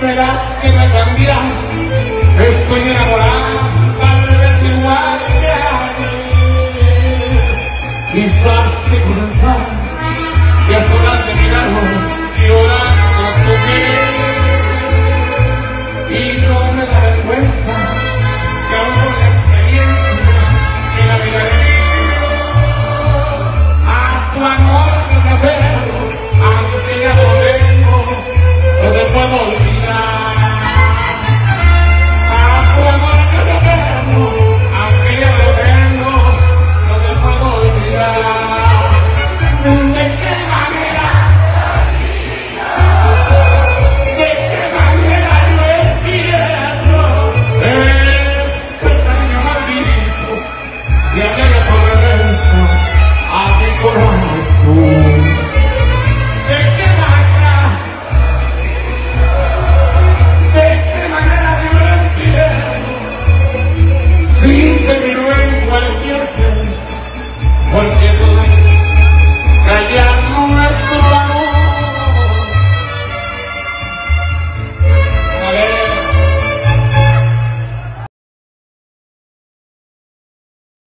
Verás que me cambié, estoy enamorada, Mis vas tribuladas y asolan de mi lado y a tu piel y no me da vergüenza.